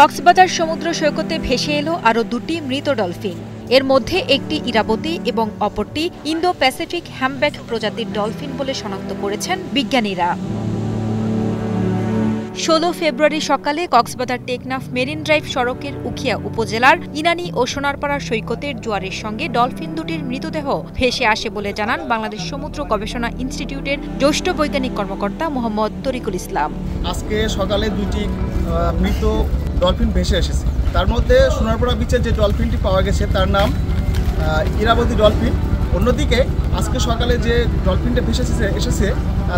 কক্সবাজার সমুদ্র সৈকতে ভেসে এলো আরও দুটি মৃত ডলফিন। এর মধ্যে একটি ইরাবতী এবং অপরটি ইন্দো প্যাসিফিক হ্যামব্যাক প্রজাতির ডলফিন বলে শনাক্ত করেছেন বিজ্ঞানীরা। ষোলো ফেব্রুয়ারি সকালে কক্সবাজার টেকনাফ মেরিন ড্রাইভ সড়কের উখিয়া উপজেলার ইনানি ও সোনারপাড়া সৈকতের জোয়ারের সঙ্গে ডলফিন দুটির মৃতদেহ ভেসে আসে বলে জানান বাংলাদেশ সমুদ্র গবেষণা ইনস্টিটিউটের জ্যেষ্ঠ বৈজ্ঞানিক কর্মকর্তা মোহাম্মদ তরিকুল ইসলাম। আজকে সকালে দুটি মৃত ডলফিন ভেসে এসেছে। তার মধ্যে সোনারপাড়া বিচে যে ডলফিনটি পাওয়া গেছে, তার নাম ইরাবতী ডলফিন। অন্যদিকে আজকে সকালে যে ডলফিনটা ভেসে এসেছে এসেছে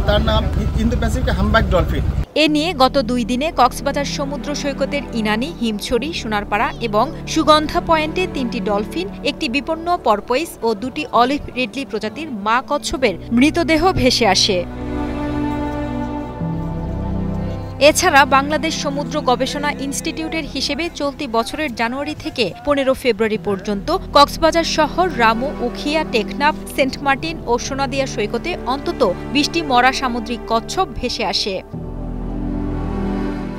তার নাম ইন্দো প্যাসিফিক হামব্যাক ডলফিন। এ নিয়ে গত দুই দিনে কক্সবাজার সমুদ্র সৈকতের ইনানি, হিমছড়ি, সোনারপাড়া এবং সুগন্ধা পয়েন্টে তিনটি ডলফিন, একটি বিপন্ন পরপইস ও দুটি অলিভ রিডলি প্রজাতির মা কচ্ছপের মৃতদেহ ভেসে আসে। এছাড়া বাংলাদেশ সমুদ্র গবেষণা ইনস্টিটিউটের হিসেবে চলতি বছরের জানুয়ারি থেকে পনেরো ফেব্রুয়ারি পর্যন্ত কক্সবাজার শহর, রামু, উখিয়া, টেকনাফ, সেন্ট মার্টিন ও সোনাদিয়া সৈকতে অন্তত বিশটি মরা সামুদ্রিক কচ্ছপ ভেসে আসে।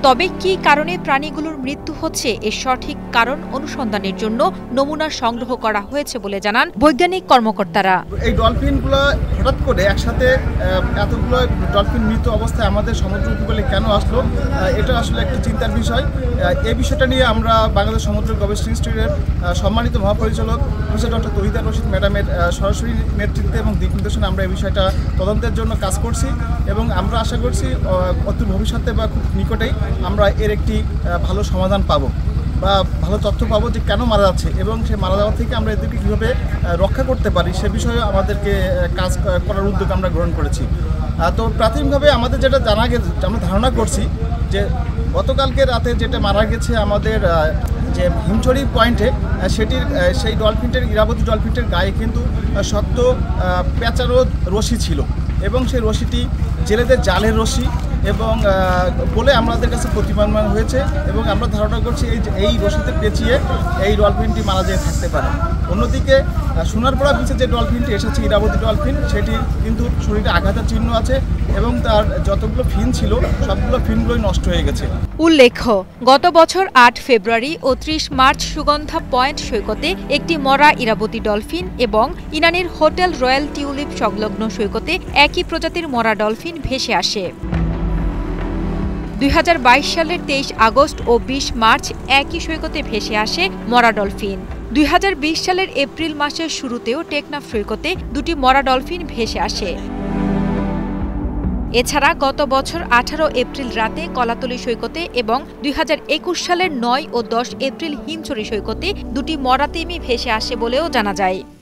তবে কী কারণে প্রাণীগুলোর মৃত্যু হচ্ছে এর সঠিক কারণ অনুসন্ধানের জন্য নমুনা সংগ্রহ করা হয়েছে বলে জানান বৈজ্ঞানিক কর্মকর্তারা। এই ডলফিনগুলো হঠাৎ করে একসাথে এতগুলো ডলফিন মৃত অবস্থায় আমাদের সমুদ্র উপকূলে কেন আসলো এটা আসলে একটা চিন্তার বিষয়। এই বিষয়টা নিয়ে আমরা বাংলাদেশ সমুদ্র গবেষণা ইনস্টিটিউটের সম্মানিত মহাপরিচালক প্রফেসর ডক্টর তহিদা রশিদ ম্যাডামের সরাসরি নেতৃত্বে এবং দিক নির্দেশনা আমরা এই বিষয়টা তদন্তের জন্য কাজ করছি এবং আমরা আশা করছি অতি ভবিষ্যতে বা খুব নিকটেই আমরা এর একটি ভালো সমাধান পাবো বা ভালো তথ্য পাবো যে কেন মারা যাচ্ছে এবং সে মারা যাওয়া থেকে আমরা এদেরকে কীভাবে রক্ষা করতে পারি সে বিষয়ে আমাদেরকে কাজ করার উদ্যোগ আমরা গ্রহণ করেছি। তো প্রাথমিকভাবে আমাদের যেটা জানা গেছে আমরা ধারণা করছি যে গতকালকে রাতে যেটা মারা গেছে আমাদের যে হিমছড়ি পয়েন্টে সেটির সেই ডলফিনটির ইরাবতী ডলফিনটির গায়ে কিন্তু শক্ত আহ, রশি ছিল এবং সেই রশিটি জেলেদের জালের রশি এবং বলে আমাদের কাছে প্রতিমান হয়েছে এবং আমরা ধারণা করছি এই এই রশিতে পেঁচিয়ে এই ডলফিনটি মারা যেয়ে থাকতে পারে। অন্যদিকে সোনারপাড়া বিচে যে ডলফিনটি এসেছে ইরাবতী ডলফিন সেটি কিন্তু শরীরে আঘাতের চিহ্ন আছে এবং তার যতগুলো ফিন ছিল সবগুলো ফিনগুলোই নষ্ট হয়ে গেছে। উল্লেখ্য, গত বছর আট ফেব্রুয়ারি ও ত্রিশ মার্চ সুগন্ধা পয়েন্ট সৈকতে একটি মরা ইরাবতী ডলফিন এবং ইনানির হোটেল রয়্যাল টিউলিপ সংলগ্ন সৈকতে একই প্রজাতির মরা ডলফিন ভেসে আসে। দুই হাজার বাইশ সালের তেইশ আগস্ট ও বিশ মার্চ একই সৈকতে ভেসে আসে মরা ডলফিন। দুই হাজার বিশ সালের এপ্রিল মাসের শুরুতেও টেকনাফ সৈকতে দুটি মরা ডলফিন ভেসে আসে। এছাড়া গত বছর আঠারো এপ্রিল রাতে কলাতলি সৈকতে এবং দুই হাজার একুশ সালের নয় ও দশ এপ্রিল হিমছড়ি সৈকতে দুটি মরাতেমি ভেসে আসে বলেও জানা যায়।